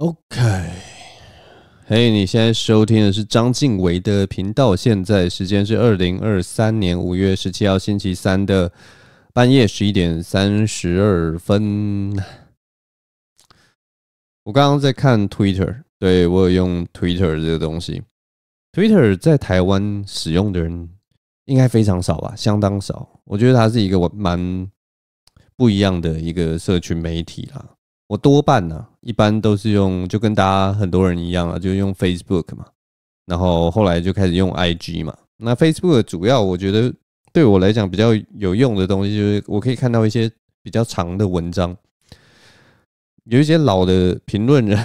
OK，嘿，你现在收听的是张敬伟的频道。现在时间是二零二三年五月十七号星期三的半夜十一点三十二分。我刚刚在看 Twitter，对我有用 Twitter 这个东西。Twitter 在台湾使用的人应该非常少吧，相当少。我觉得它是一个蛮不一样的一个社群媒体啦。我多半呢，一般都是用，就跟大家很多人一样啊，就用 Facebook 嘛，然后后来就开始用 IG 嘛。那 Facebook 主要我觉得对我来讲比较有用的东西，就是我可以看到一些比较长的文章，有一些老的评论人，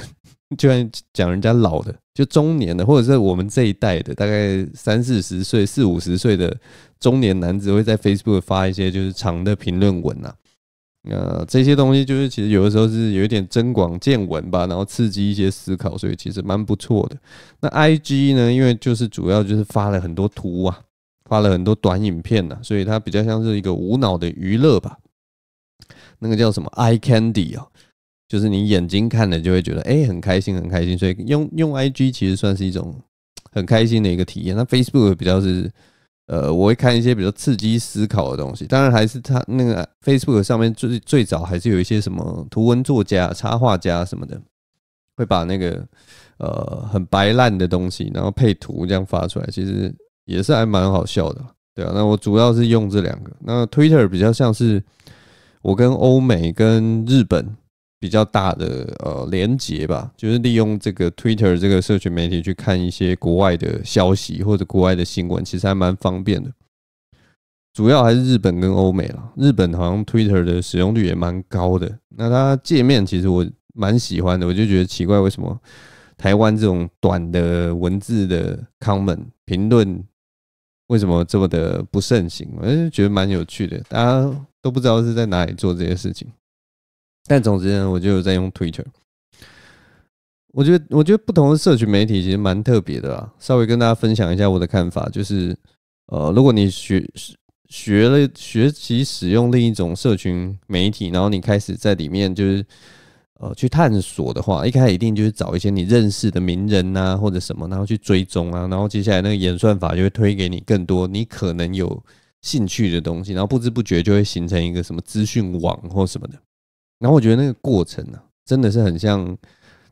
就然讲人家老的，就中年的，或者是我们这一代的，大概三四十岁、四五十岁的中年男子，会在 Facebook 发一些就是长的评论文呐。呃，这些东西就是其实有的时候是有一点增广见闻吧，然后刺激一些思考，所以其实蛮不错的。那 I G 呢，因为就是主要就是发了很多图啊，发了很多短影片呐，所以它比较像是一个无脑的娱乐吧。那个叫什么 I Candy 啊，就是你眼睛看了就会觉得哎很开心很开心，所以用用 I G 其实算是一种很开心的一个体验。那 Facebook 比较是。呃，我会看一些比较刺激思考的东西，当然还是他那个 Facebook 上面最最早还是有一些什么图文作家、插画家什么的，会把那个呃很白烂的东西，然后配图这样发出来，其实也是还蛮好笑的，对啊。那我主要是用这两个，那 Twitter 比较像是我跟欧美跟日本。比较大的呃连接吧，就是利用这个 Twitter 这个社群媒体去看一些国外的消息或者国外的新闻，其实还蛮方便的。主要还是日本跟欧美了，日本好像 Twitter 的使用率也蛮高的。那它界面其实我蛮喜欢的，我就觉得奇怪，为什么台湾这种短的文字的 comment 评论为什么这么的不盛行？我就觉得蛮有趣的，大家都不知道是在哪里做这些事情。但总之呢，我就在用 Twitter。我觉得，我觉得不同的社群媒体其实蛮特别的啦。稍微跟大家分享一下我的看法，就是，呃，如果你学学了学习使用另一种社群媒体，然后你开始在里面就是呃去探索的话，一开始一定就是找一些你认识的名人呐，或者什么，然后去追踪啊，然后接下来那个演算法就会推给你更多你可能有兴趣的东西，然后不知不觉就会形成一个什么资讯网或什么的。然后我觉得那个过程呢，真的是很像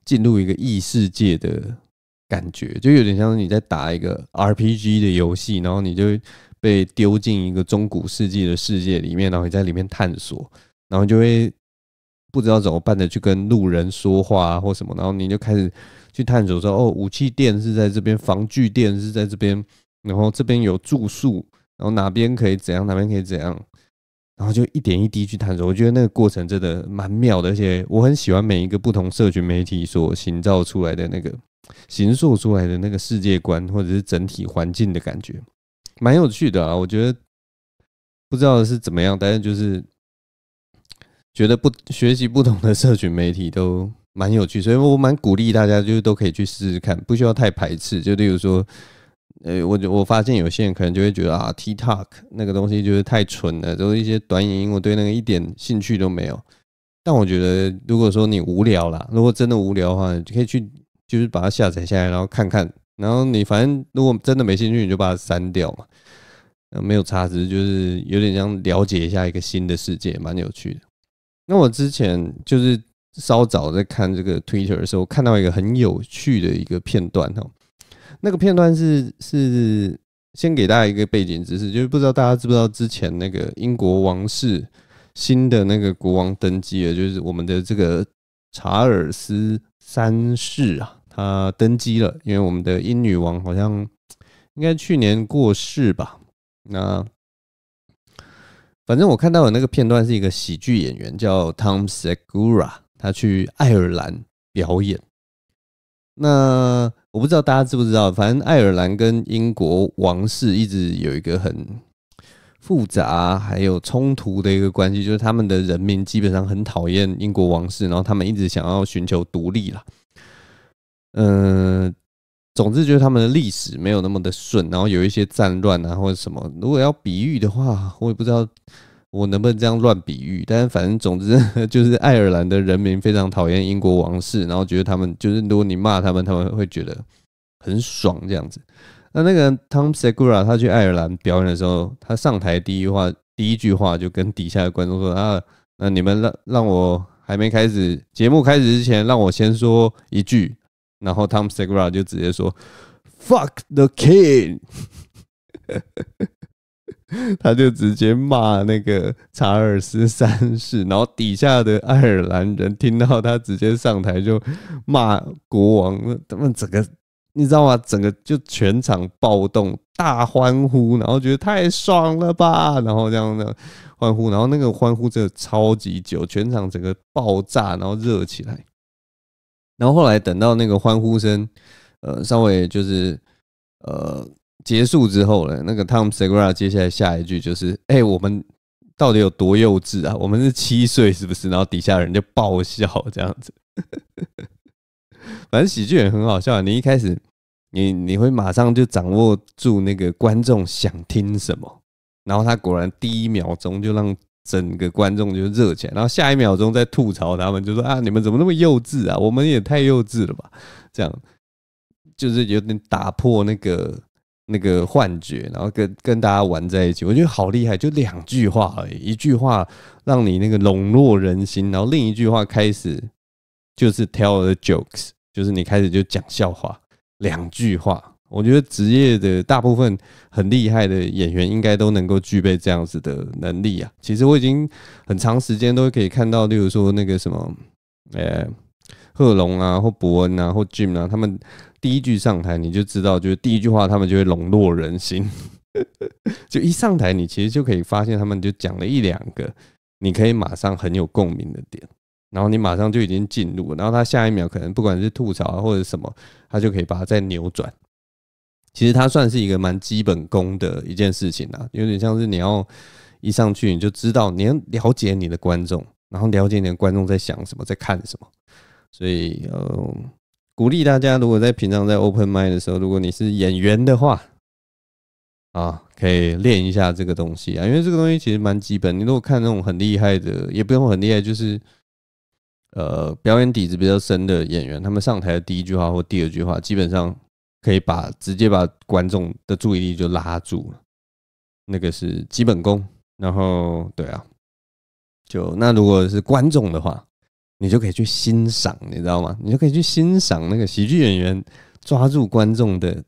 进入一个异世界的感觉，就有点像你在打一个 RPG 的游戏，然后你就被丢进一个中古世纪的世界里面，然后你在里面探索，然后就会不知道怎么办的去跟路人说话啊或什么，然后你就开始去探索说，哦，武器店是在这边，防具店是在这边，然后这边有住宿，然后哪边可以怎样，哪边可以怎样。然后就一点一滴去探索，我觉得那个过程真的蛮妙的，而且我很喜欢每一个不同社群媒体所形造出来的那个形塑出来的那个世界观，或者是整体环境的感觉，蛮有趣的啊。我觉得不知道是怎么样，但是就是觉得不学习不同的社群媒体都蛮有趣，所以我蛮鼓励大家，就是都可以去试试看，不需要太排斥。就例如说。呃，我我发现有些人可能就会觉得啊，TikTok 那个东西就是太蠢了，都是一些短影音，我对那个一点兴趣都没有。但我觉得，如果说你无聊啦，如果真的无聊的话，就可以去就是把它下载下来，然后看看。然后你反正如果真的没兴趣，你就把它删掉嘛。没有差值，就是有点像了解一下一个新的世界，蛮有趣的。那我之前就是稍早在看这个 Twitter 的时候，看到一个很有趣的一个片段哈。那个片段是是先给大家一个背景知识，就是不知道大家知不知道之前那个英国王室新的那个国王登基了，就是我们的这个查尔斯三世啊，他登基了。因为我们的英女王好像应该去年过世吧。那反正我看到的那个片段是一个喜剧演员叫 Tom Segura，他去爱尔兰表演。那我不知道大家知不知道，反正爱尔兰跟英国王室一直有一个很复杂还有冲突的一个关系，就是他们的人民基本上很讨厌英国王室，然后他们一直想要寻求独立啦。嗯，总之就是他们的历史没有那么的顺，然后有一些战乱啊或者什么。如果要比喻的话，我也不知道我能不能这样乱比喻？但是反正总之就是爱尔兰的人民非常讨厌英国王室，然后觉得他们就是如果你骂他们，他们会觉得很爽这样子。那那个 Tom Segura 他去爱尔兰表演的时候，他上台第一话第一句话就跟底下的观众说啊，那你们让让我还没开始节目开始之前，让我先说一句。然后 Tom Segura 就直接说 “fuck the king”。他就直接骂那个查尔斯三世，然后底下的爱尔兰人听到他直接上台就骂国王，他们整个你知道吗？整个就全场暴动，大欢呼，然后觉得太爽了吧，然后这样的欢呼，然后那个欢呼真的超级久，全场整个爆炸，然后热起来，然后后来等到那个欢呼声，呃，稍微就是呃。结束之后呢，那个 Tom Segura 接下来下一句就是：“哎，我们到底有多幼稚啊？我们是七岁是不是？”然后底下人就爆笑这样子。反正喜剧也很好笑，你一开始你你会马上就掌握住那个观众想听什么，然后他果然第一秒钟就让整个观众就热起来，然后下一秒钟再吐槽他们，就说：“啊，你们怎么那么幼稚啊？我们也太幼稚了吧？”这样就是有点打破那个。那个幻觉，然后跟跟大家玩在一起，我觉得好厉害，就两句话而已，一句话让你那个笼络人心，然后另一句话开始就是 tell the jokes，就是你开始就讲笑话，两句话，我觉得职业的大部分很厉害的演员应该都能够具备这样子的能力啊。其实我已经很长时间都可以看到，例如说那个什么，呃，贺龙啊，或伯恩啊，或 Jim 啊，他们。第一句上台，你就知道，就是第一句话，他们就会笼络人心。就一上台，你其实就可以发现，他们就讲了一两个，你可以马上很有共鸣的点，然后你马上就已经进入，然后他下一秒可能不管是吐槽或者什么，他就可以把它再扭转。其实它算是一个蛮基本功的一件事情啊，有点像是你要一上去你就知道，你要了解你的观众，然后了解你的观众在想什么，在看什么，所以呃。鼓励大家，如果在平常在 open mind 的时候，如果你是演员的话，啊，可以练一下这个东西啊，因为这个东西其实蛮基本。你如果看那种很厉害的，也不用很厉害，就是呃表演底子比较深的演员，他们上台的第一句话或第二句话，基本上可以把直接把观众的注意力就拉住了，那个是基本功。然后对啊，就那如果是观众的话。你就可以去欣赏，你知道吗？你就可以去欣赏那个喜剧演员抓住观众的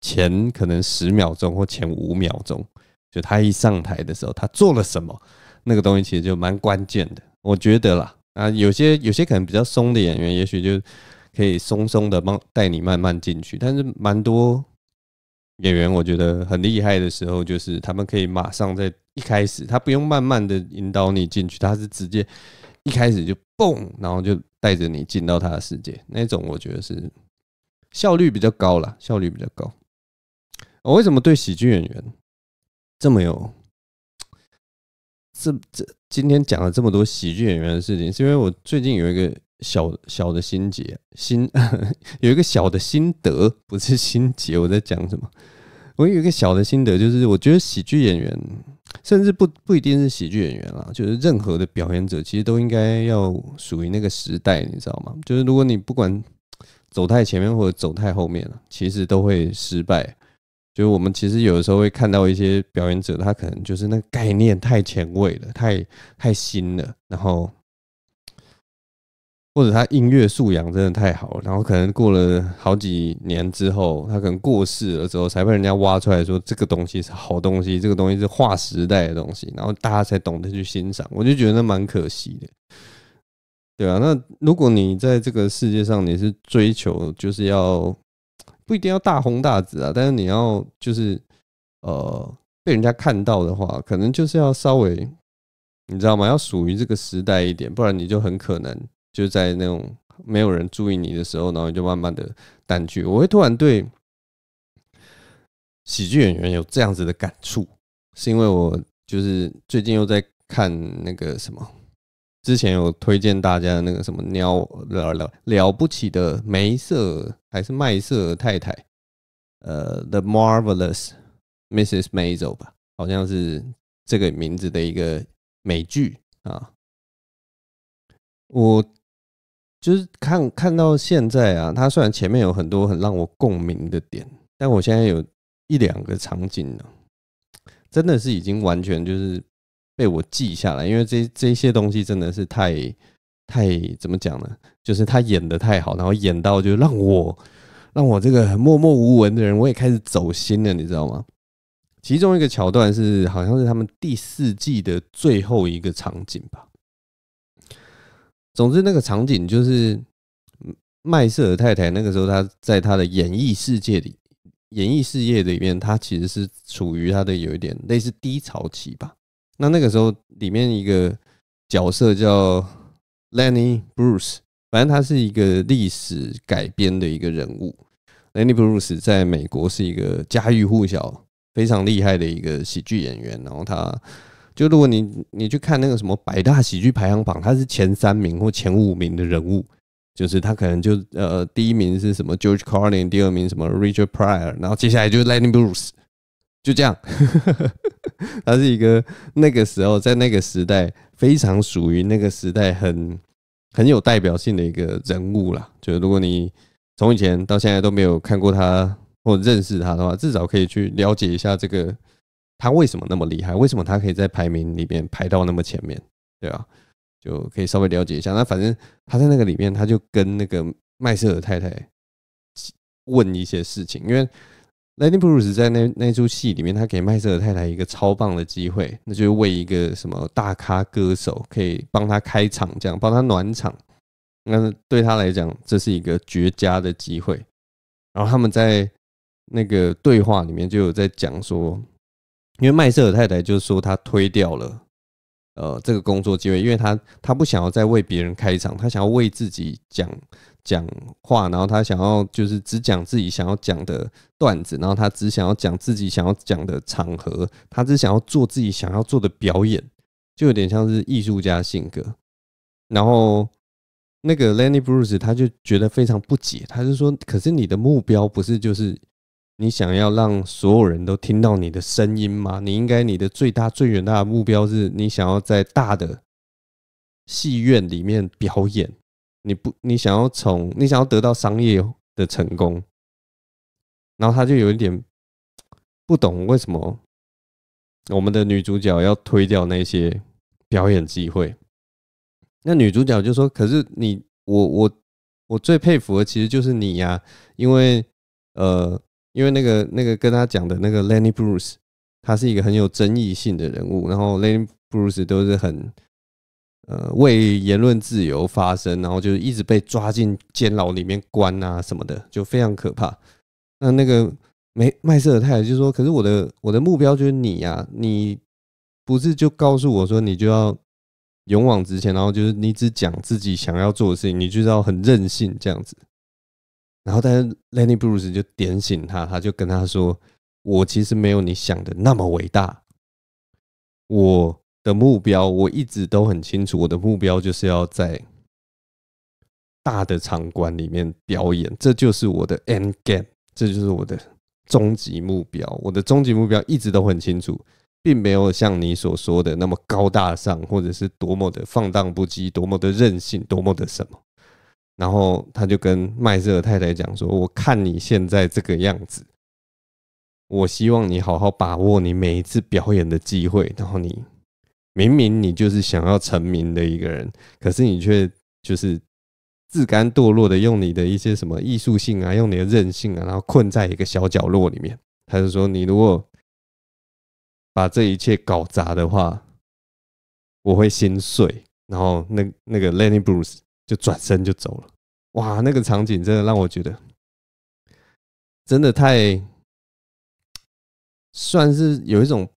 前可能十秒钟或前五秒钟，就他一上台的时候，他做了什么，那个东西其实就蛮关键的，我觉得啦。啊，有些有些可能比较松的演员，也许就可以松松的帮带你慢慢进去，但是蛮多演员我觉得很厉害的时候，就是他们可以马上在一开始，他不用慢慢的引导你进去，他是直接。一开始就蹦，然后就带着你进到他的世界，那种我觉得是效率比较高了，效率比较高。我为什么对喜剧演员这么有这这今天讲了这么多喜剧演员的事情？是因为我最近有一个小小的心结，心 有一个小的心得，不是心结。我在讲什么？我有一个小的心得，就是我觉得喜剧演员。甚至不不一定是喜剧演员啦，就是任何的表演者，其实都应该要属于那个时代，你知道吗？就是如果你不管走太前面或者走太后面了，其实都会失败。就是我们其实有的时候会看到一些表演者，他可能就是那个概念太前卫了，太太新了，然后。或者他音乐素养真的太好了，然后可能过了好几年之后，他可能过世了之后，才被人家挖出来说这个东西是好东西，这个东西是划时代的东西，然后大家才懂得去欣赏。我就觉得那蛮可惜的，对啊。那如果你在这个世界上，你是追求就是要不一定要大红大紫啊，但是你要就是呃被人家看到的话，可能就是要稍微你知道吗？要属于这个时代一点，不然你就很可能。就在那种没有人注意你的时候，然后就慢慢的淡去。我会突然对喜剧演员有这样子的感触，是因为我就是最近又在看那个什么，之前有推荐大家的那个什么鸟了了了不起的梅瑟还是麦瑟太太，呃，The Marvelous Mrs. Maisel 吧，好像是这个名字的一个美剧啊。我就是看看到现在啊，它虽然前面有很多很让我共鸣的点，但我现在有一两个场景呢，真的是已经完全就是被我记下来，因为这这些东西真的是太太怎么讲呢？就是他演的太好，然后演到就让我让我这个默默无闻的人，我也开始走心了，你知道吗？其中一个桥段是好像是他们第四季的最后一个场景吧。总之，那个场景就是麦瑟尔太太那个时候，她在她的演艺世界里，演艺事业里面，她其实是处于她的有一点类似低潮期吧。那那个时候，里面一个角色叫 Lenny Bruce，反正他是一个历史改编的一个人物。Lenny Bruce 在美国是一个家喻户晓、非常厉害的一个喜剧演员，然后他。就如果你你去看那个什么百大喜剧排行榜，他是前三名或前五名的人物，就是他可能就呃第一名是什么 George Carlin，第二名什么 Richard Pryor，然后接下来就是 Lenny Bruce，就这样，他是一个那个时候在那个时代非常属于那个时代很很有代表性的一个人物啦。就如果你从以前到现在都没有看过他或认识他的话，至少可以去了解一下这个。他为什么那么厉害？为什么他可以在排名里面排到那么前面？对吧？就可以稍微了解一下。那反正他在那个里面，他就跟那个麦瑟尔太太问一些事情。因为 Lenny Bruce 在那那出戏里面，他给麦瑟尔太太一个超棒的机会，那就是为一个什么大咖歌手可以帮他开场，这样帮他暖场。那对他来讲，这是一个绝佳的机会。然后他们在那个对话里面就有在讲说。因为麦瑟尔太太就是说，她推掉了呃这个工作机会，因为她她不想要再为别人开场，她想要为自己讲讲话，然后她想要就是只讲自己想要讲的段子，然后她只想要讲自己想要讲的场合，她只想要做自己想要做的表演，就有点像是艺术家性格。然后那个 Lenny Bruce 他就觉得非常不解，他就说：“可是你的目标不是就是？”你想要让所有人都听到你的声音吗？你应该你的最大最远大的目标是你想要在大的戏院里面表演。你不，你想要从你想要得到商业的成功，然后他就有一点不懂为什么我们的女主角要推掉那些表演机会。那女主角就说：“可是你，我我我最佩服的其实就是你呀，因为呃。”因为那个那个跟他讲的那个 Lenny Bruce，他是一个很有争议性的人物，然后 Lenny Bruce 都是很呃为言论自由发声，然后就一直被抓进监牢里面关啊什么的，就非常可怕。那那个梅麦瑟尔太太就说：“可是我的我的目标就是你呀，你不是就告诉我说你就要勇往直前，然后就是你只讲自己想要做的事情，你就是要很任性这样子。”然后，但是 Lenny Bruce 就点醒他，他就跟他说：“我其实没有你想的那么伟大。我的目标我一直都很清楚，我的目标就是要在大的场馆里面表演，这就是我的 end game，这就是我的终极目标。我的终极目标一直都很清楚，并没有像你所说的那么高大上，或者是多么的放荡不羁，多么的任性，多么的什么。”然后他就跟麦瑟尔太太讲说：“我看你现在这个样子，我希望你好好把握你每一次表演的机会。然后你明明你就是想要成名的一个人，可是你却就是自甘堕落的用你的一些什么艺术性啊，用你的任性啊，然后困在一个小角落里面。他就说：你如果把这一切搞砸的话，我会心碎。然后那那个 Lenny Bruce。”就转身就走了，哇！那个场景真的让我觉得，真的太算是有一种，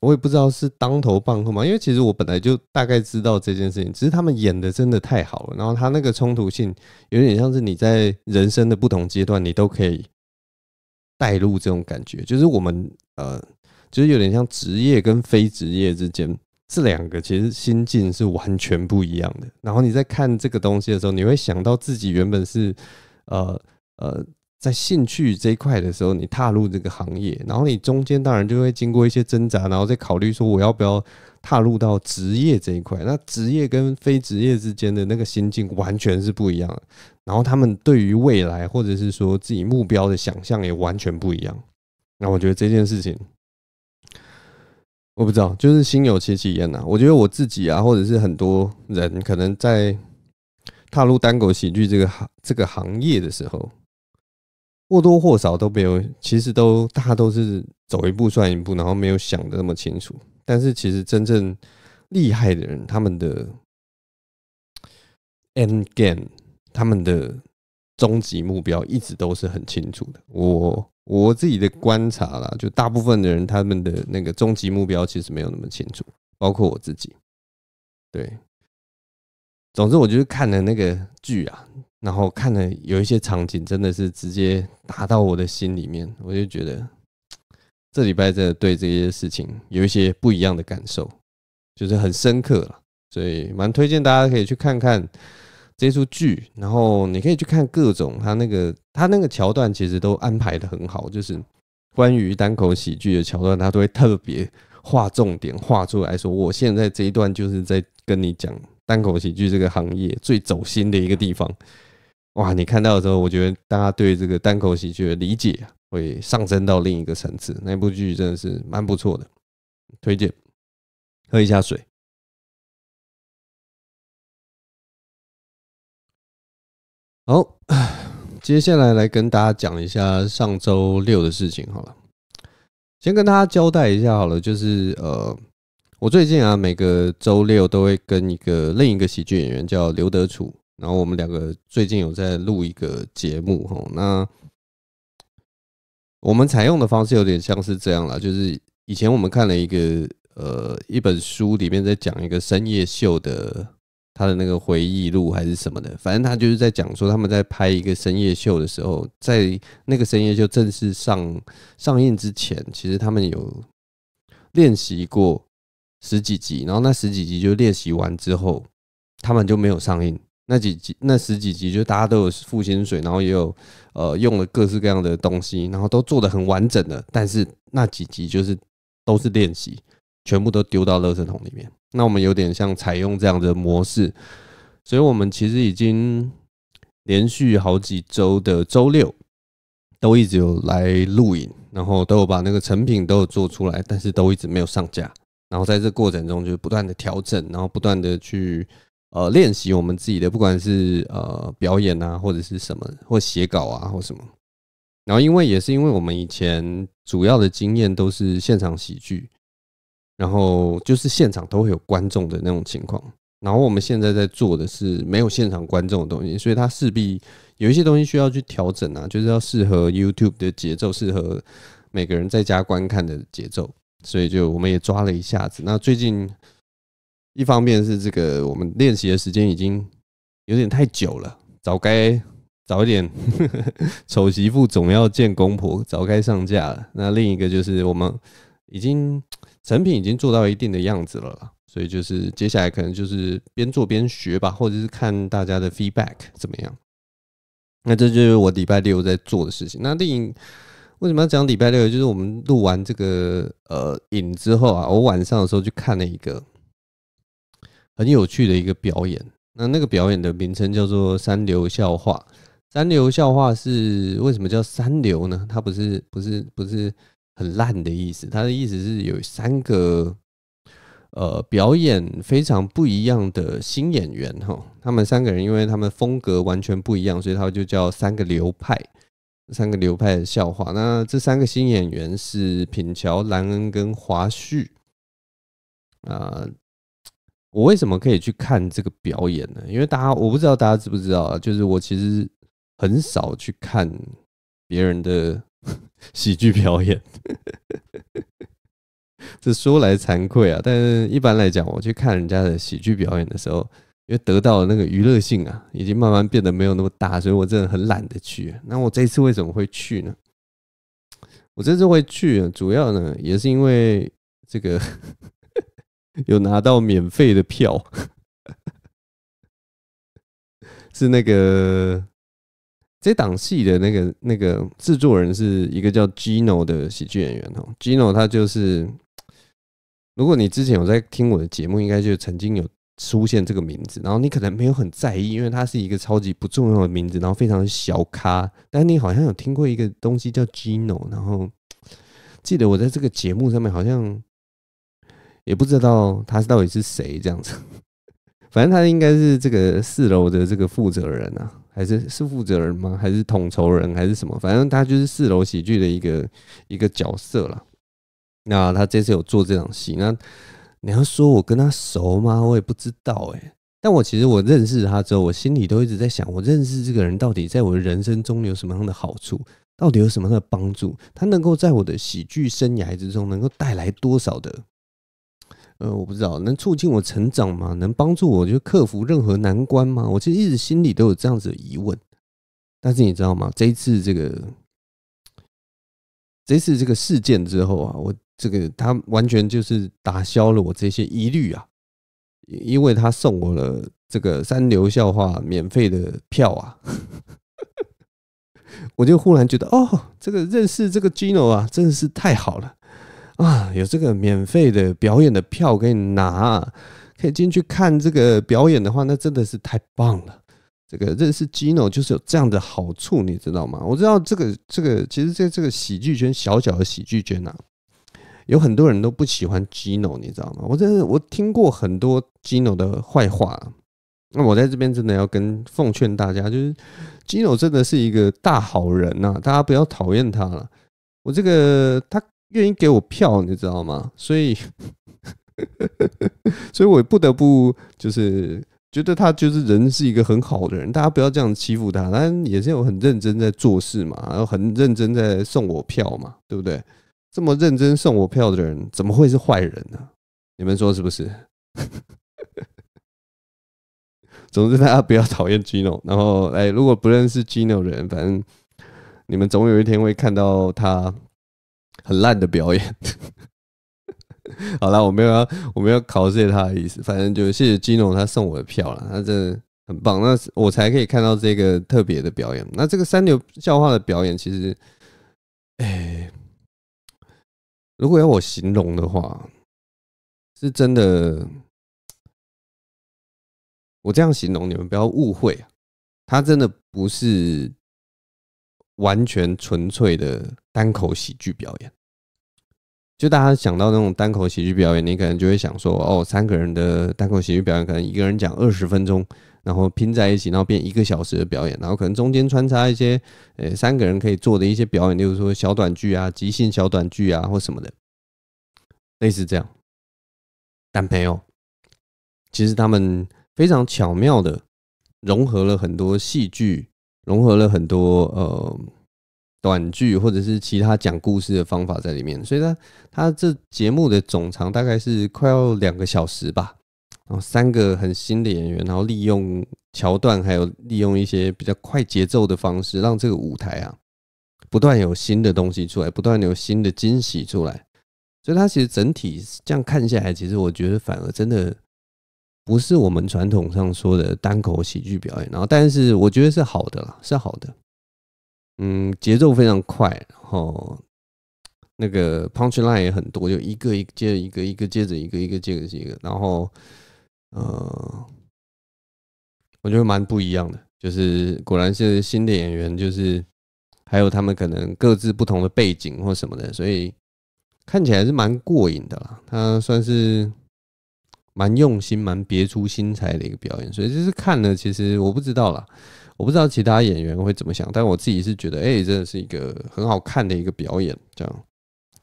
我也不知道是当头棒喝吗？因为其实我本来就大概知道这件事情，只是他们演的真的太好了。然后他那个冲突性有点像是你在人生的不同阶段，你都可以带入这种感觉，就是我们呃，就是有点像职业跟非职业之间。这两个其实心境是完全不一样的。然后你在看这个东西的时候，你会想到自己原本是呃呃在兴趣这一块的时候，你踏入这个行业，然后你中间当然就会经过一些挣扎，然后再考虑说我要不要踏入到职业这一块。那职业跟非职业之间的那个心境完全是不一样的，然后他们对于未来或者是说自己目标的想象也完全不一样。那我觉得这件事情，我不知道，就是心有戚戚焉呐。我觉得我自己啊，或者是很多人可能在踏入单口喜剧这个行这个行业的时候。或多或少都没有，其实都大家都是走一步算一步，然后没有想的那么清楚。但是其实真正厉害的人，他们的 end game，他们的终极目标一直都是很清楚的。我我自己的观察啦，就大部分的人他们的那个终极目标其实没有那么清楚，包括我自己。对，总之我就是看了那个剧啊。然后看了有一些场景，真的是直接打到我的心里面，我就觉得这礼拜真的对这些事情有一些不一样的感受，就是很深刻了。所以蛮推荐大家可以去看看这出剧，然后你可以去看各种他那个他那个桥段，其实都安排的很好，就是关于单口喜剧的桥段，他都会特别画重点画出来说，我现在这一段就是在跟你讲单口喜剧这个行业最走心的一个地方。哇！你看到的时候，我觉得大家对这个单口喜剧的理解会上升到另一个层次。那部剧真的是蛮不错的，推荐。喝一下水。好，接下来来跟大家讲一下上周六的事情。好了，先跟大家交代一下好了，就是呃，我最近啊，每个周六都会跟一个另一个喜剧演员叫刘德楚。然后我们两个最近有在录一个节目哈，那我们采用的方式有点像是这样了，就是以前我们看了一个呃一本书，里面在讲一个深夜秀的他的那个回忆录还是什么的，反正他就是在讲说他们在拍一个深夜秀的时候，在那个深夜秀正式上上映之前，其实他们有练习过十几集，然后那十几集就练习完之后，他们就没有上映。那几集那十几集，就大家都有付薪水，然后也有呃用了各式各样的东西，然后都做的很完整的。但是那几集就是都是练习，全部都丢到垃圾桶里面。那我们有点像采用这样的模式，所以我们其实已经连续好几周的周六都一直有来录影，然后都有把那个成品都有做出来，但是都一直没有上架。然后在这过程中就不断的调整，然后不断的去。呃，练习我们自己的，不管是呃表演啊，或者是什么，或写稿啊，或什么。然后，因为也是因为我们以前主要的经验都是现场喜剧，然后就是现场都会有观众的那种情况。然后我们现在在做的是没有现场观众的东西，所以它势必有一些东西需要去调整啊，就是要适合 YouTube 的节奏，适合每个人在家观看的节奏。所以就我们也抓了一下子。那最近。一方面是这个，我们练习的时间已经有点太久了，早该早一点。丑媳妇总要见公婆，早该上架了。那另一个就是我们已经成品已经做到一定的样子了，所以就是接下来可能就是边做边学吧，或者是看大家的 feedback 怎么样。那这就是我礼拜六在做的事情。那另为什么要讲礼拜六？就是我们录完这个呃影之后啊，我晚上的时候去看了一个。很有趣的一个表演，那那个表演的名称叫做“三流笑话”。三流笑话是为什么叫三流呢？它不是不是不是很烂的意思，他的意思是有三个呃表演非常不一样的新演员哈。他们三个人因为他们风格完全不一样，所以他就叫三个流派。三个流派的笑话。那这三个新演员是品乔、兰恩跟华旭啊。我为什么可以去看这个表演呢？因为大家我不知道大家知不知道啊，就是我其实很少去看别人的 喜剧表演，这说来惭愧啊。但是一般来讲，我去看人家的喜剧表演的时候，因为得到的那个娱乐性啊，已经慢慢变得没有那么大，所以我真的很懒得去。那我这次为什么会去呢？我这次会去，主要呢也是因为这个。有拿到免费的票，是那个这档戏的那个那个制作人是一个叫 Gino 的喜剧演员哦。Gino 他就是，如果你之前有在听我的节目，应该就曾经有出现这个名字，然后你可能没有很在意，因为他是一个超级不重要的名字，然后非常小咖。但你好像有听过一个东西叫 Gino，然后记得我在这个节目上面好像也不知道他到底是谁这样子。反正他应该是这个四楼的这个负责人啊，还是是负责人吗？还是统筹人还是什么？反正他就是四楼喜剧的一个一个角色了。那他这次有做这场戏，那你要说我跟他熟吗？我也不知道哎。但我其实我认识他之后，我心里都一直在想，我认识这个人到底在我的人生中有什么样的好处？到底有什么样的帮助？他能够在我的喜剧生涯之中能够带来多少的？呃，我不知道能促进我成长吗？能帮助我就克服任何难关吗？我其实一直心里都有这样子的疑问。但是你知道吗？这一次这个，这次这个事件之后啊，我这个他完全就是打消了我这些疑虑啊，因为他送我了这个三流笑话免费的票啊，我就忽然觉得哦，这个认识这个 Gino 啊，真的是太好了。啊，有这个免费的表演的票可以拿，可以进去看这个表演的话，那真的是太棒了。这个认识 Gino 就是有这样的好处，你知道吗？我知道这个这个，其实在这个喜剧圈小小的喜剧圈啊，有很多人都不喜欢 Gino，你知道吗？我真的我听过很多 Gino 的坏话。那我在这边真的要跟奉劝大家，就是 Gino 真的是一个大好人呐，大家不要讨厌他了。我这个他。愿意给我票，你知道吗？所以，所以我不得不就是觉得他就是人是一个很好的人，大家不要这样欺负他。他也是有很认真在做事嘛，然后很认真在送我票嘛，对不对？这么认真送我票的人，怎么会是坏人呢？你们说是不是？总之，大家不要讨厌 Gino。然后，哎，如果不认识 Gino 的人，反正你们总有一天会看到他。很烂的表演，好了，我没有要我没有考谢他的意思，反正就谢谢金龙他送我的票了，他真的很棒，那我才可以看到这个特别的表演。那这个三流笑话的表演，其实，哎，如果要我形容的话，是真的，我这样形容你们不要误会啊，他真的不是。完全纯粹的单口喜剧表演，就大家想到那种单口喜剧表演，你可能就会想说，哦，三个人的单口喜剧表演，可能一个人讲二十分钟，然后拼在一起，然后变一个小时的表演，然后可能中间穿插一些，呃，三个人可以做的一些表演，例如说小短剧啊、即兴小短剧啊或什么的，类似这样。但没有，其实他们非常巧妙的融合了很多戏剧。融合了很多呃短剧或者是其他讲故事的方法在里面，所以它它这节目的总长大概是快要两个小时吧。然后三个很新的演员，然后利用桥段，还有利用一些比较快节奏的方式，让这个舞台啊不断有新的东西出来，不断有新的惊喜出来。所以它其实整体这样看下来，其实我觉得反而真的。不是我们传统上说的单口喜剧表演，然后但是我觉得是好的啦，是好的。嗯，节奏非常快，然后那个 punch line 也很多，就一个一接着一个，一个接着一个，一个接着一个，然后呃，我觉得蛮不一样的，就是果然是新的演员，就是还有他们可能各自不同的背景或什么的，所以看起来是蛮过瘾的啦。他算是。蛮用心、蛮别出心裁的一个表演，所以就是看了，其实我不知道啦，我不知道其他演员会怎么想，但我自己是觉得，哎，真的是一个很好看的一个表演，这样。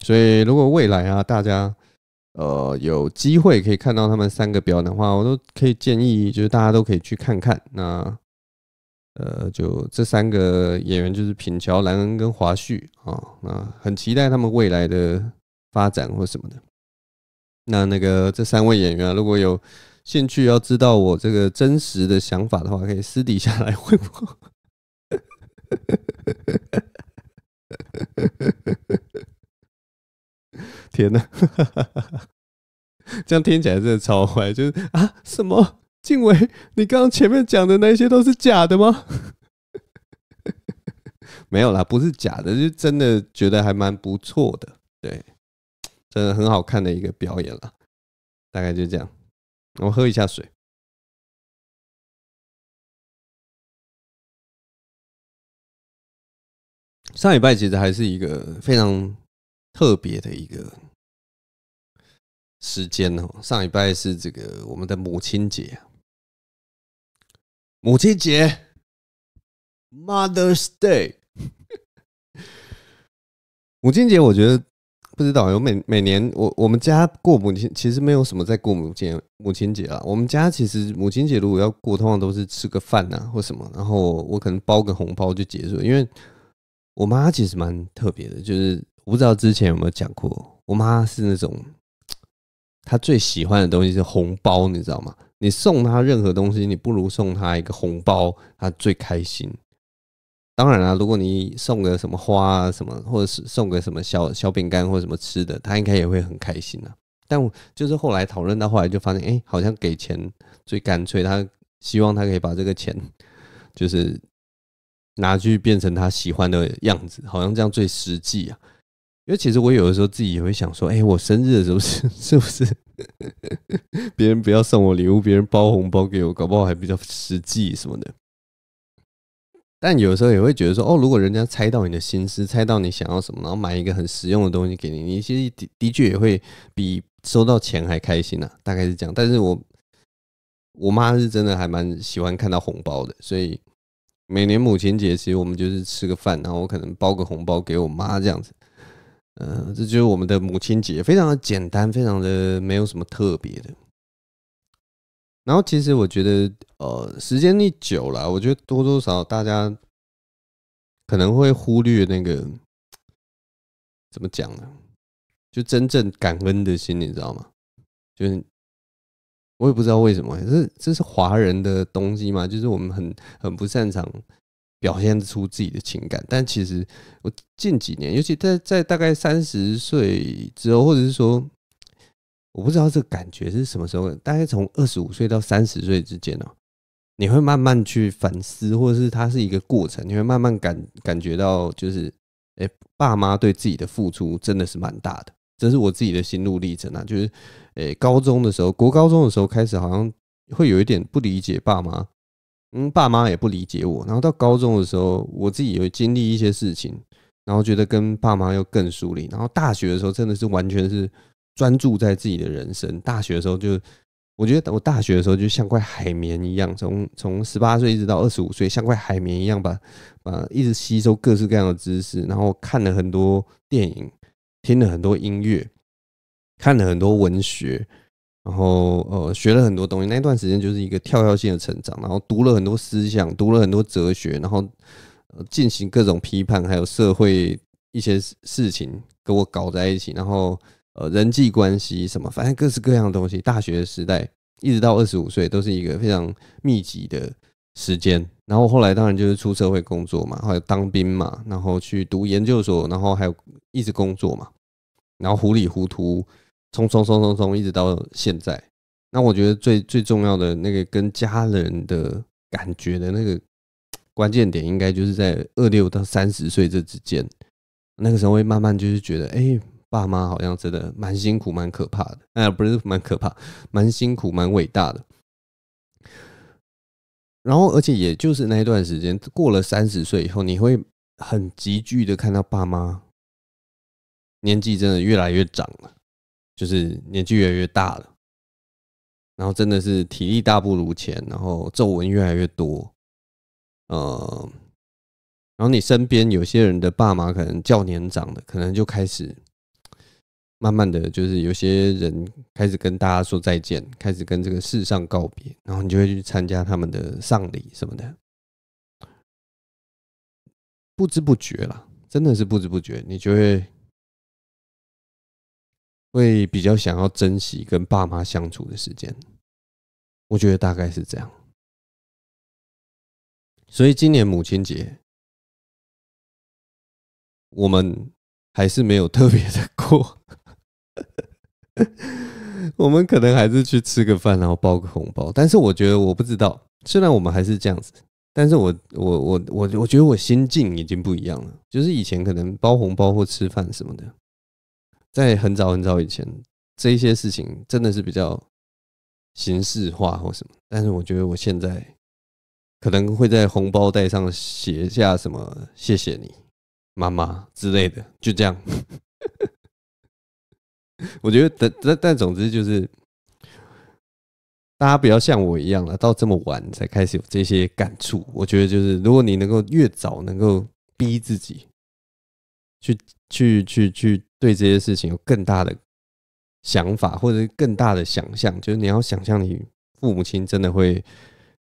所以如果未来啊，大家呃有机会可以看到他们三个表演的话，我都可以建议，就是大家都可以去看看。那呃，就这三个演员就是品乔、兰恩跟华旭啊，那很期待他们未来的发展或什么的。那那个这三位演员，如果有兴趣要知道我这个真实的想法的话，可以私底下来问我。天哪，这样听起来真的超坏！就是啊，什么静伟，你刚刚前面讲的那些都是假的吗？没有啦，不是假的，就真的觉得还蛮不错的，对，真的很好看的一个表演了。大概就这样，我喝一下水。上礼拜其实还是一个非常特别的一个时间哦。上礼拜是这个我们的母亲节，母亲节，Mother's Day。母亲节，我觉得不知道有每每年我我们家过母亲，其实没有什么在过母亲母亲节啊。我们家其实母亲节如果要过，通常都是吃个饭呐或什么，然后我可能包个红包就结束，因为。我妈其实蛮特别的，就是我不知道之前有没有讲过，我妈是那种她最喜欢的东西是红包，你知道吗？你送她任何东西，你不如送她一个红包，她最开心。当然了，如果你送个什么花啊什么，或者是送个什么小小饼干或者什么吃的，他应该也会很开心啊。但就是后来讨论到后来，就发现，哎，好像给钱最干脆，他希望他可以把这个钱，就是。拿去变成他喜欢的样子，好像这样最实际啊。因为其实我有的时候自己也会想说，哎，我生日的时候是 是不是别人不要送我礼物，别人包红包给我，搞不好还比较实际什么的。但有时候也会觉得说，哦，如果人家猜到你的心思，猜到你想要什么，然后买一个很实用的东西给你，你其实的的确也会比收到钱还开心啊。大概是这样。但是我我妈是真的还蛮喜欢看到红包的，所以。每年母亲节，其实我们就是吃个饭，然后我可能包个红包给我妈这样子。嗯，这就是我们的母亲节，非常的简单，非常的没有什么特别的。然后其实我觉得，呃，时间一久了，我觉得多多少少大家可能会忽略那个怎么讲呢？就真正感恩的心，你知道吗？就是。我也不知道为什么，这这是华人的东西嘛？就是我们很很不擅长表现出自己的情感。但其实我近几年，尤其在在大概三十岁之后，或者是说，我不知道这个感觉是什么时候，大概从二十五岁到三十岁之间呢，你会慢慢去反思，或者是它是一个过程，你会慢慢感感觉到，就是，哎，爸妈对自己的付出真的是蛮大的。这是我自己的心路历程啊，就是，诶，高中的时候，国高中的时候开始，好像会有一点不理解爸妈，嗯，爸妈也不理解我。然后到高中的时候，我自己有经历一些事情，然后觉得跟爸妈又更疏离。然后大学的时候，真的是完全是专注在自己的人生。大学的时候，就我觉得我大学的时候就像块海绵一样，从从十八岁一直到二十五岁，像块海绵一样，把把一直吸收各式各样的知识，然后看了很多电影。听了很多音乐，看了很多文学，然后呃学了很多东西。那段时间就是一个跳跃性的成长，然后读了很多思想，读了很多哲学，然后进行各种批判，还有社会一些事情跟我搞在一起，然后呃人际关系什么，反正各式各样的东西。大学时代一直到二十五岁都是一个非常密集的时间。然后后来当然就是出社会工作嘛，还有当兵嘛，然后去读研究所，然后还有一直工作嘛。然后糊里糊涂，冲冲冲冲冲，一直到现在。那我觉得最最重要的那个跟家人的感觉的那个关键点，应该就是在二六到三十岁这之间。那个时候会慢慢就是觉得，哎，爸妈好像真的蛮辛苦、蛮可怕的。哎，不是蛮可怕，蛮辛苦、蛮伟大的。然后，而且也就是那一段时间，过了三十岁以后，你会很急剧的看到爸妈。年纪真的越来越长了，就是年纪越来越大了，然后真的是体力大不如前，然后皱纹越来越多，呃，然后你身边有些人的爸妈可能较年长的，可能就开始慢慢的就是有些人开始跟大家说再见，开始跟这个世上告别，然后你就会去参加他们的丧礼什么的，不知不觉了，真的是不知不觉，你就会。会比较想要珍惜跟爸妈相处的时间，我觉得大概是这样。所以今年母亲节，我们还是没有特别的过，我们可能还是去吃个饭，然后包个红包。但是我觉得我不知道，虽然我们还是这样子，但是我我我我我觉得我心境已经不一样了，就是以前可能包红包或吃饭什么的，在很早很早以前，这些事情真的是比较形式化或什么。但是我觉得我现在可能会在红包袋上写下什么“谢谢你，妈妈”之类的，就这样。我觉得，但但但总之就是。大家不要像我一样了，到这么晚才开始有这些感触。我觉得就是，如果你能够越早能够逼自己去去去去对这些事情有更大的想法，或者更大的想象，就是你要想象你父母亲真的会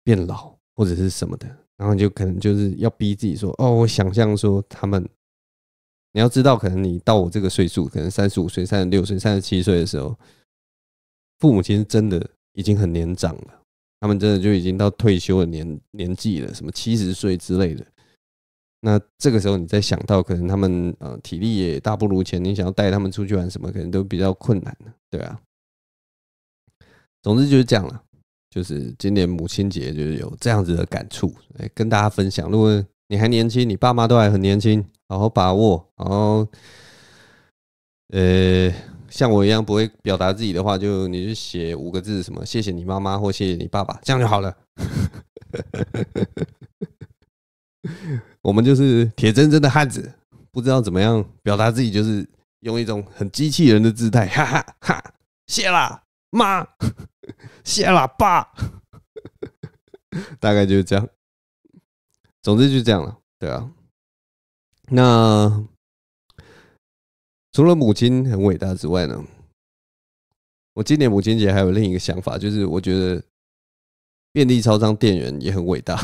变老或者是什么的，然后你就可能就是要逼自己说：“哦，我想象说他们，你要知道，可能你到我这个岁数，可能三十五岁、三十六岁、三十七岁的时候，父母亲真的。”已经很年长了，他们真的就已经到退休的年年纪了，什么七十岁之类的。那这个时候，你再想到可能他们呃体力也大不如前，你想要带他们出去玩什么，可能都比较困难，对啊。总之就是这样了，就是今年母亲节就是有这样子的感触，来跟大家分享。如果你还年轻，你爸妈都还很年轻，好好把握，然后呃。像我一样不会表达自己的话，就你就写五个字，什么谢谢你妈妈或谢谢你爸爸，这样就好了。我们就是铁铮铮的汉子，不知道怎么样表达自己，就是用一种很机器人的姿态，哈哈哈，谢啦妈，谢啦爸，大概就是这样。总之就这样了，对啊，那。除了母亲很伟大之外呢，我今年母亲节还有另一个想法，就是我觉得便利超商店员也很伟大。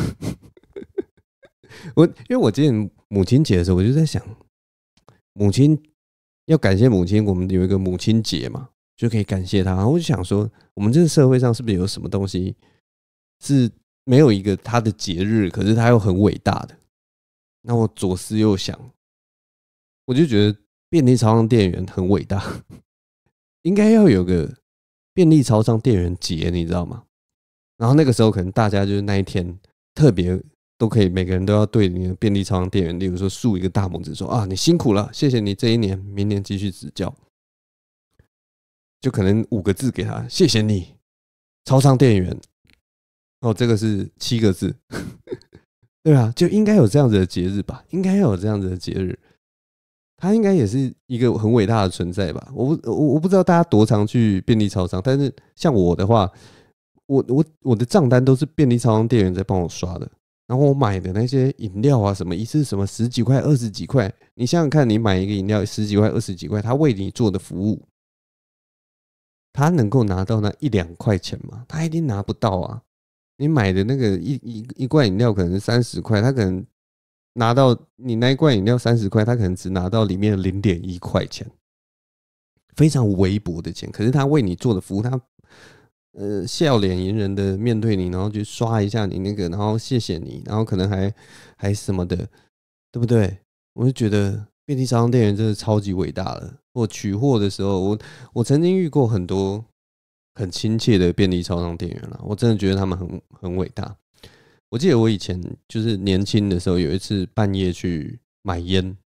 我因为我今年母亲节的时候，我就在想，母亲要感谢母亲，我们有一个母亲节嘛，就可以感谢她。我就想说，我们这个社会上是不是有什么东西是没有一个她的节日，可是她又很伟大的？那我左思右想，我就觉得。便利超商店员很伟大，应该要有个便利超商店员节，你知道吗？然后那个时候可能大家就是那一天特别都可以，每个人都要对你的便利超商店员，例如说竖一个大拇指，说啊你辛苦了，谢谢你这一年，明年继续指教。就可能五个字给他，谢谢你，超商店员。哦，这个是七个字，对啊，就应该有这样子的节日吧？应该有这样子的节日。他应该也是一个很伟大的存在吧？我我我不知道大家多常去便利超商，但是像我的话，我我我的账单都是便利超商店员在帮我刷的。然后我买的那些饮料啊，什么一次什么十几块、二十几块，你想想看，你买一个饮料十几块、二十几块，他为你做的服务，他能够拿到那一两块钱吗？他一定拿不到啊！你买的那个一一一罐饮料可能三十块，他可能。拿到你那一罐饮料三十块，他可能只拿到里面零点一块钱，非常微薄的钱。可是他为你做的服务，他呃笑脸迎人的面对你，然后就刷一下你那个，然后谢谢你，然后可能还还什么的，对不对？我就觉得便利商店员真的超级伟大了。我取货的时候，我我曾经遇过很多很亲切的便利超商店员了，我真的觉得他们很很伟大。我记得我以前就是年轻的时候，有一次半夜去买烟。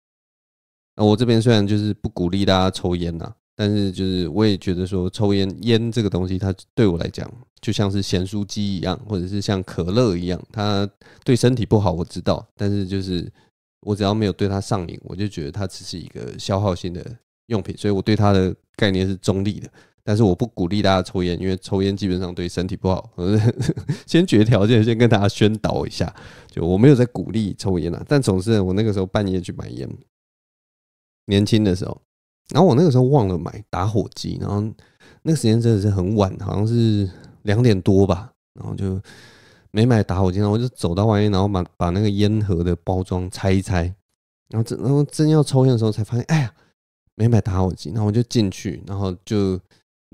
那我这边虽然就是不鼓励大家抽烟呐，但是就是我也觉得说抽烟烟这个东西，它对我来讲就像是咸酥鸡一样，或者是像可乐一样，它对身体不好，我知道。但是就是我只要没有对它上瘾，我就觉得它只是一个消耗性的用品，所以我对它的概念是中立的。但是我不鼓励大家抽烟，因为抽烟基本上对身体不好。先决条件，先跟大家宣导一下，就我没有在鼓励抽烟啊。但总是我那个时候半夜去买烟，年轻的时候，然后我那个时候忘了买打火机，然后那个时间真的是很晚，好像是两点多吧，然后就没买打火机，然后我就走到外面，然后把把那个烟盒的包装拆一拆，然后真然后真要抽烟的时候才发现，哎呀，没买打火机，然后我就进去，然后就。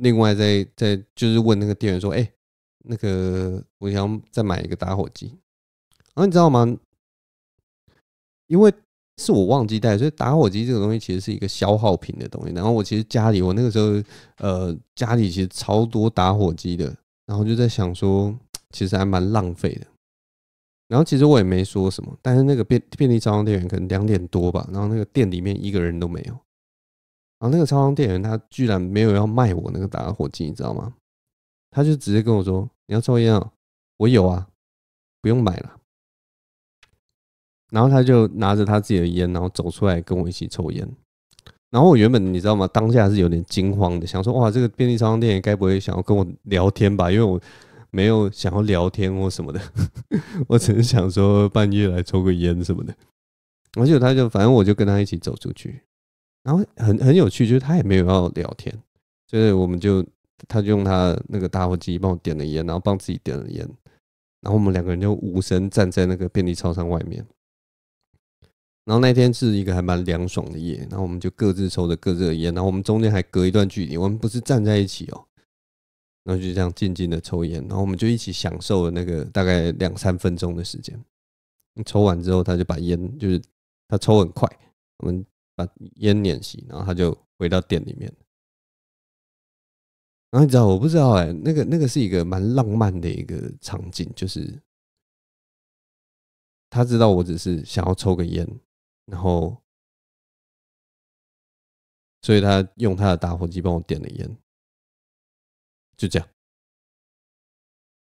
另外，再再就是问那个店员说：“哎，那个我想再买一个打火机。”然后你知道吗？因为是我忘记带，所以打火机这个东西其实是一个消耗品的东西。然后我其实家里，我那个时候呃家里其实超多打火机的，然后就在想说，其实还蛮浪费的。然后其实我也没说什么，但是那个便便利商店员可能两点多吧，然后那个店里面一个人都没有，然后那个超商店员他居然没有要卖我那个打火机，你知道吗？他就直接跟我说：“你要抽烟啊？我有啊，不用买了。”然后他就拿着他自己的烟，然后走出来跟我一起抽烟。然后我原本你知道吗？当下是有点惊慌的，想说：“哇，这个便利超商店员该不会想要跟我聊天吧？”因为我。没有想要聊天或什么的，我只是想说半夜来抽个烟什么的。而且他就反正我就跟他一起走出去，然后很很有趣，就是他也没有要聊天，所以我们就他就用他那个打火机帮我点了烟，然后帮自己点了烟，然后我们两个人就无声站在那个便利超商外面。然后那天是一个还蛮凉爽的夜，然后我们就各自抽着各自的烟，然后我们中间还隔一段距离，我们不是站在一起哦。然后就这样静静的抽烟，然后我们就一起享受了那个大概两三分钟的时间。抽完之后，他就把烟，就是他抽很快，我们把烟碾熄，然后他就回到店里面。然后你知道，我不知道哎，那个那个是一个蛮浪漫的一个场景，就是他知道我只是想要抽个烟，然后所以他用他的打火机帮我点了烟。就这样，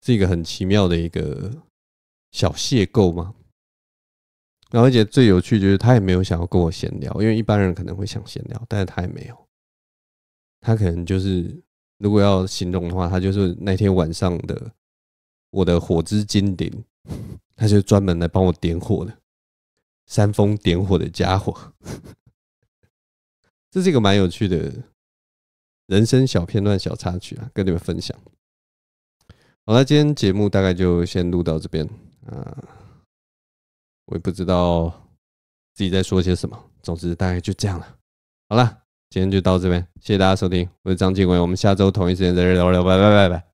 是一个很奇妙的一个小邂逅吗。然后而且最有趣就是他也没有想要跟我闲聊，因为一般人可能会想闲聊，但是他也没有。他可能就是如果要形容的话，他就是那天晚上的我的火之精灵，他就专门来帮我点火的，煽风点火的家伙。这是一个蛮有趣的。人生小片段、小插曲啊，跟你们分享。好了，今天节目大概就先录到这边啊。我也不知道自己在说些什么，总之大概就这样了。好了，今天就到这边，谢谢大家收听，我是张继伟，我们下周同一时间再聊聊，拜拜拜拜。